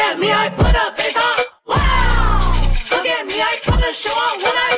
at me, I put a face on. Wow! Look at me, I put a show on.